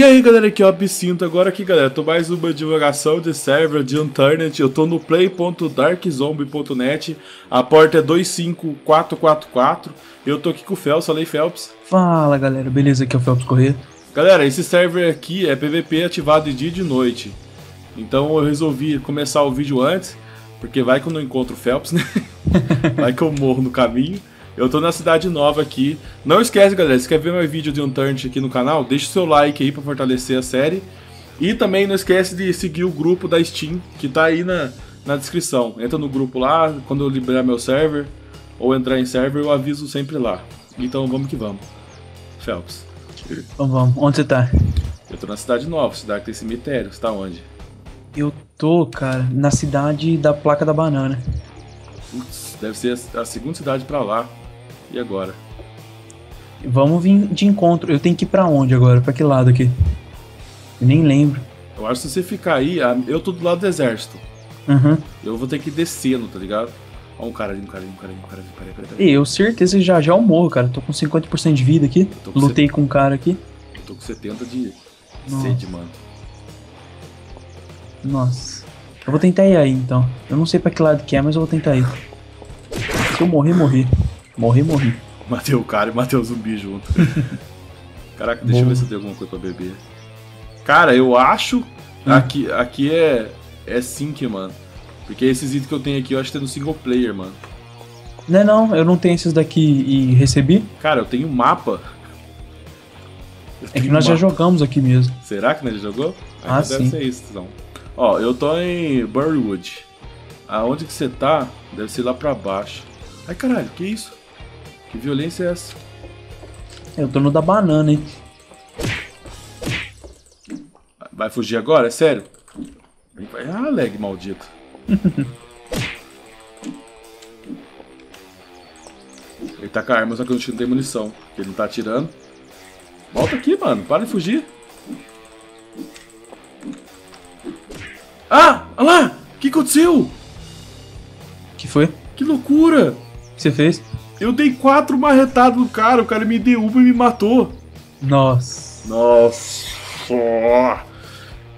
E aí galera, aqui é o Absinto, agora aqui galera, tô mais uma divulgação de server de Internet, eu tô no play.darkzombie.net, a porta é 25444, eu tô aqui com o Phelps, falei Phelps. Fala galera, beleza? Aqui é o Phelps Corrêa. Galera, esse server aqui é PVP ativado de dia e de noite, então eu resolvi começar o vídeo antes, porque vai que eu não encontro o Phelps, né? vai que eu morro no caminho. Eu tô na cidade nova aqui. Não esquece, galera, se quer ver mais vídeo de Unturned aqui no canal, deixa o seu like aí pra fortalecer a série. E também não esquece de seguir o grupo da Steam, que tá aí na, na descrição. Entra no grupo lá, quando eu liberar meu server, ou entrar em server, eu aviso sempre lá. Então vamos que vamos. Phelps. Então vamos, onde você tá? Eu tô na cidade nova, cidade que tem cemitério. Você tá onde? Eu tô, cara, na cidade da Placa da Banana. Putz, deve ser a segunda cidade pra lá. E agora? Vamos vir de encontro. Eu tenho que ir pra onde agora? Pra que lado aqui? Eu nem lembro. Eu acho que se você ficar aí, eu tô do lado do exército. Uhum. Eu vou ter que ir descendo, tá ligado? Ó, um cara ali, um cara ali, um cara ali, um cara ali, peraí, peraí, peraí. Eu certeza que já já eu morro, cara. Tô com 50% de vida aqui. Lutei com um cara aqui. Eu tô com 70 de Nossa. sede, mano. Nossa. Eu vou tentar ir aí então. Eu não sei pra que lado que é, mas eu vou tentar ir. Se eu morrer, morri. Morri, morri. Matei o cara e matei o zumbi junto. Caraca, deixa eu ver se eu tenho alguma coisa pra beber. Cara, eu acho. Hum. Aqui, aqui é. É sync, mano. Porque esses itens que eu tenho aqui eu acho que tem no single player, mano. Não, é não, eu não tenho esses daqui e recebi. Cara, eu tenho um mapa. Eu É que nós um já mapa. jogamos aqui mesmo. Será que nós já jogou? Ah, deve sim. ser isso, então. Ó, eu tô em Burwood. Aonde que você tá? Deve ser lá pra baixo. Ai, caralho, que isso? Que violência é essa? Eu tô no da banana, hein? Vai fugir agora? É sério? Ah, lag maldito. ele tá com a arma, só que eu não tem munição. Ele não tá atirando. Volta aqui, mano. Para de fugir. Ah! Olha lá! O que aconteceu? que foi? Que loucura! O que você fez? Eu dei quatro marretadas no cara, o cara me deu uma e me matou. Nossa. Nossa!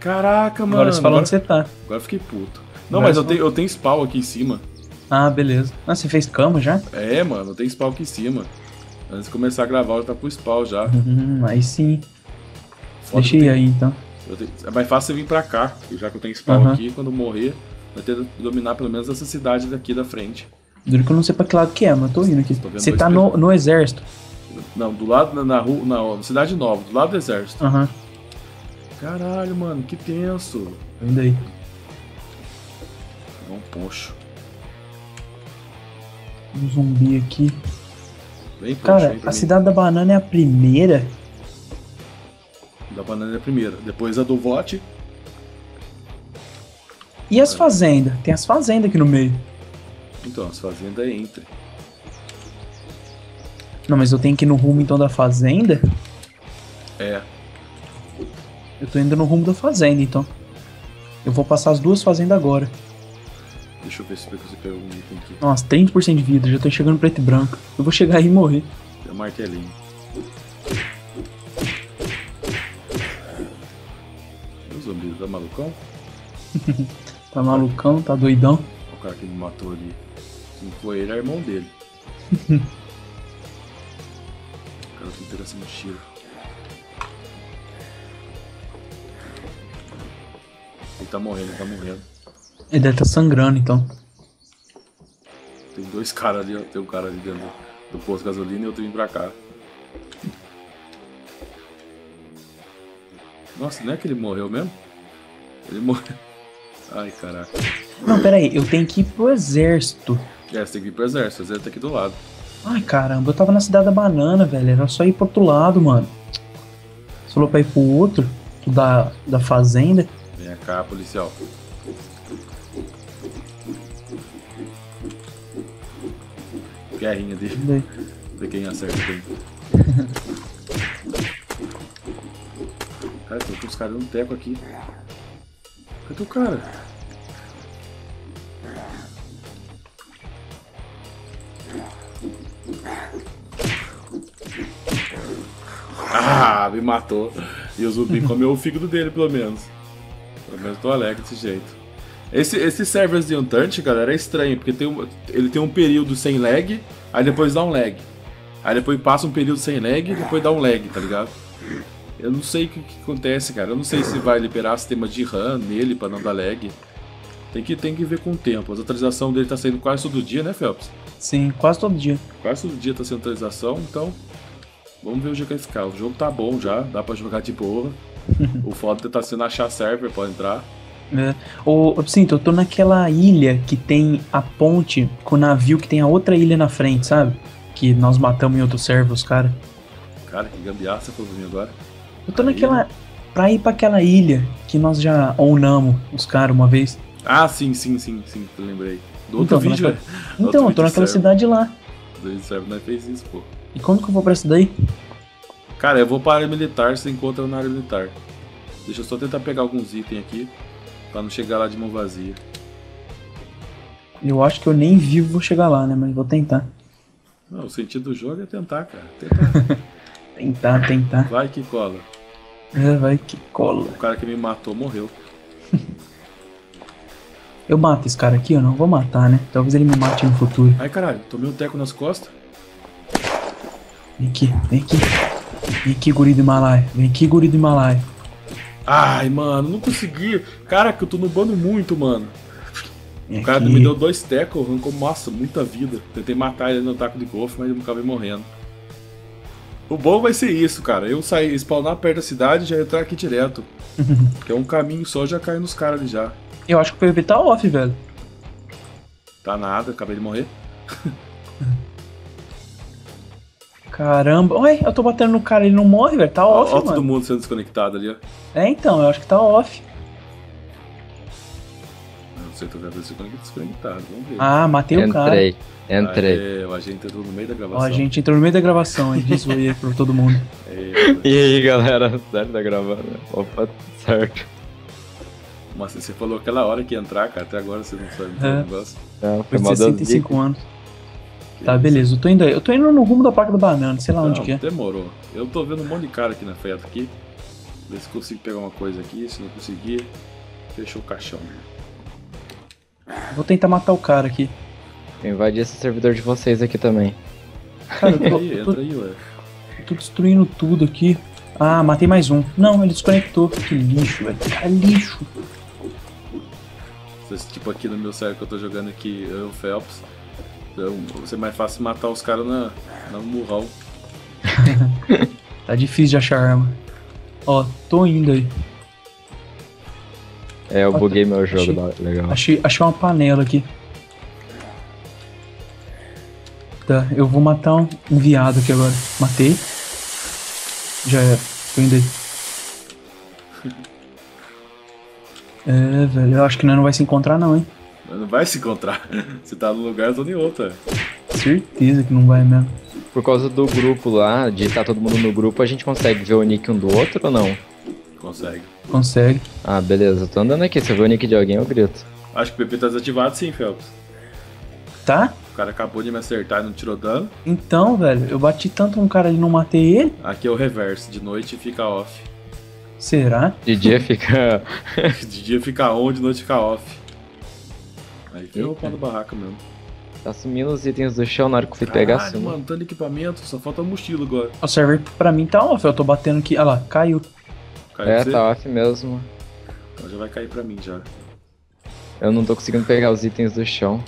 Caraca, mano. Agora você fala agora, onde você tá. agora eu fiquei puto. Não, Agora mas eu tenho, eu tenho spawn aqui em cima. Ah, beleza. Ah, você fez cama já? É, mano, eu tenho spawn aqui em cima. Antes de começar a gravar, eu tá com spawn já. Hum, aí sim. Foda Deixa eu ir eu aí então. tenho- eu tenho- é mais fácil você vir pra cá, já que eu tenho spawn aqui, quando morrer, vai ter que dominar pelo menos essa cidade daqui da frente. Duro que eu não sei pra que lado que é, mas eu tô indo aqui. Você tá no, no exército. Não, do lado, na, na rua, na, na cidade nova, do lado do exército. Aham. Caralho, mano, que tenso. Tô indo aí. É um poncho. Um zumbi aqui. Poncho, Cara, a mim. cidade da banana é a primeira. Da banana é a primeira. Depois a do vote. E as fazendas? Tem as fazendas aqui no meio. Então, as fazendas entre. Não, mas eu tenho que ir no rumo então da fazenda? É. Eu tô indo no rumo da fazenda então. Eu vou passar as duas fazendas agora. Deixa eu ver se você pegou um item aqui. Nossa, 30% de vida, já tô chegando preto e branco. Eu vou chegar aí e morrer. É um martelinho. O zumbi tá malucão? Tá malucão, tá doidão. O cara que me matou ali. Não foi ele, é irmão dele. o cara tem que pegar essa mochila. Ele tá morrendo, ele tá morrendo. Ele deve tá sangrando então. Tem dois caras ali, ó. Tem um cara ali dentro do posto de gasolina e outro vindo pra cá. Nossa, não é que ele morreu mesmo? Ele morreu. Ai, caraca. Não, pera aí, eu tenho que ir pro exército. É, você tem que ir pro exército, o exército tá aqui do lado. Ai, caramba, eu tava na cidade da banana, velho. Era só ir pro outro lado, mano. Você falou pra ir pro outro, da, da fazenda. Vem cá, policial. Guerrinha dele. Daí. Ver quem acerta quem. Cara, tem uns caras dando teco aqui. Cadê o cara? Me matou. E o zumbi comeu o fígado dele, pelo menos. Pelo menos tô alegre desse jeito. Esse, esse servers de Untouch, galera, é estranho, porque tem um, ele tem um período sem lag, aí depois dá um lag. Aí depois passa um período sem lag e depois dá um lag, tá ligado? Eu não sei o que, que acontece, cara. Eu não sei se vai liberar sistema de RAM nele pra não dar lag. Tem que, tem que ver com o tempo. A atualização dele tá saindo quase todo dia, né, Phelps? Sim, quase todo dia. Quase todo dia tá sendo atualização, então. Vamos ver o vai ficar. O jogo tá bom já, dá pra jogar de boa. o foda tá sendo achar server pra entrar. É. Ô, Cinto, eu tô naquela ilha que tem a ponte com o navio que tem a outra ilha na frente, sabe? Que nós matamos em outros servos, cara. Cara, que gambiarra pra mim agora. Eu tô naquela. Pra ir pra aquela ilha que nós já ownamos os caras uma vez. Ah, sim, sim, sim, sim, lembrei. Do outro Então, vídeo, naquela- né? Então, Outro eu tô naquela serve. cidade lá. Do server nós fez isso, pô. E como que eu vou pra essa daí? Cara, eu vou para a área militar, você encontra na área militar. Deixa eu só tentar pegar alguns itens aqui, pra não chegar lá de mão vazia. Eu acho que eu nem vivo vou chegar lá, né? Mas vou tentar. Não, o sentido do jogo é tentar, cara. Tentar. Tentar, tentar. Vai que cola. É, vai que cola. O cara que me matou morreu. Eu mato esse cara aqui ou não? Vou matar, né? Talvez ele me mate no futuro. Ai, caralho, tomei um teco nas costas. Vem aqui, vem aqui. Vem aqui, guri do Himalaia. Vem aqui, guri do Himalaia. Ai, mano, não consegui. Cara, que eu tô nubando muito, mano. Vem O cara aqui. me deu dois tecos, arrancou, nossa, muita vida. Tentei matar ele no taco de golfe, mas ele acabei morrendo. O bom vai ser isso, cara. Eu sair, spawnar perto da cidade e já entrar aqui direto. Porque é um caminho só, já cai nos caras ali já. Eu acho que o PvP tá off, velho. Tá nada, acabei de morrer. Caramba. Ué, eu tô batendo no cara, ele não morre, velho. Tá off, todo mano. mundo sendo desconectado ali, ó. É, então, eu acho que tá off. Não sei, tô vendo esse desconectado. Vamos ver. Ah, matei o cara. Entrei, entrei. Aê, o agente entrou no meio da gravação. Ó, a gente entrou no meio da gravação, aí disse aí pra todo mundo. Aê, E aí, galera? Sério, tá gravando? Opa, certo. mas você falou aquela hora que ia entrar, cara. Até agora você não sabe o É. negócio. Não, foi Foi de mal 65 anos. Tá, beleza. Eu tô indo aí. Eu tô indo no rumo da placa do banana, sei lá onde Não, que é. demorou. Eu tô vendo um monte de cara aqui na frente aqui. Ver se consigo pegar uma coisa aqui. Se não conseguir, fechou o caixão. Vou tentar matar o cara aqui. Invadir esse servidor de vocês aqui também. Cara, eu tô, Aí, eu tô- entra aí, ué. eu tô destruindo tudo aqui. Ah, matei mais um. Não, ele desconectou. Que lixo, velho. Cara, lixo. Esse tipo aqui no meu server que eu tô jogando aqui, eu e o Phelps. Então, vai ser mais fácil matar os caras na, na murral. Tá difícil de achar arma. Ó, tô indo aí. É, eu Ó, buguei meu jogo, achei- da- legal. Achei, achei uma panela aqui. Tá, eu vou matar um, um viado aqui agora. Matei. Já era. Tô indo aí. É, velho, eu acho que nós não vai se encontrar não, hein? Mas não vai se encontrar. Se tá num lugar, eu tô em outro. ué. Certeza que não vai mesmo. Por causa do grupo lá, de estar todo mundo no grupo, a gente consegue ver o nick um do outro ou não? Consegue. Consegue. Ah, beleza. Tô andando aqui. Se eu ver o nick de alguém, eu grito. Acho que o PP tá desativado sim, Phelps. Tá? O cara acabou de me acertar e não tirou dano. Então, velho, eu bati tanto um cara e não matei ele. Aqui é o reverso. De noite fica off. Será? De dia fica. De dia fica on, de noite fica off. Aí ferrou o Eita. pau da barraca mesmo. tá sumindo os itens do chão na hora que eu fui pegar suma. mano, tanto equipamento, só falta a mochila agora. O server pra mim tá off. Eu tô batendo aqui. Olha lá, caiu. Caiu É, você? tá off mesmo. Então já vai cair pra mim já. Eu não tô conseguindo pegar os itens do chão.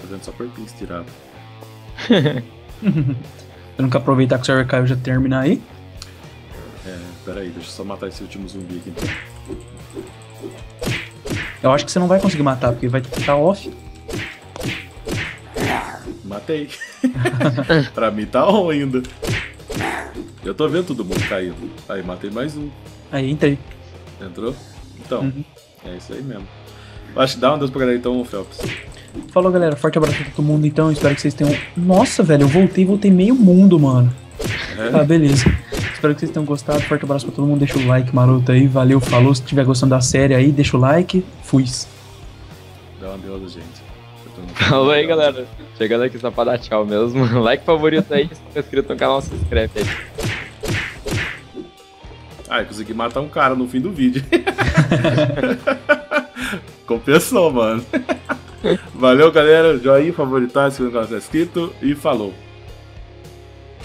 Tô vendo só por pins tirado. Não quero aproveitar que o server caiu e já terminar aí. É, pera aí, deixa eu só matar esse último zumbi aqui então. Eu acho que você não vai conseguir matar, porque vai estar off. Matei. pra mim tá on ainda. Eu tô vendo todo mundo caindo. Aí, matei mais um. Aí, entrei. Entrou? Então, Uhum. é isso aí mesmo. Acho que dá um Deus pra galera então, Phelps. Falou, galera. Forte abraço pra todo mundo, então. Espero que vocês tenham... Nossa, velho, eu voltei, voltei meio mundo, mano. É? Tá, beleza. Espero que vocês tenham gostado. Forte abraço pra todo mundo. Deixa o like maroto aí. Valeu, falou. Se tiver gostando da série aí, deixa o like. Fui. Dá uma deusa, gente. Falou aí, galera. Chegando aqui só pra dar tchau mesmo. Like favorito aí, se não for inscrito no canal, se inscreve aí. Ah, eu consegui matar um cara no fim do vídeo. Compensou, mano. Valeu, galera. Joinha, favoritar, se não está inscrito e falou.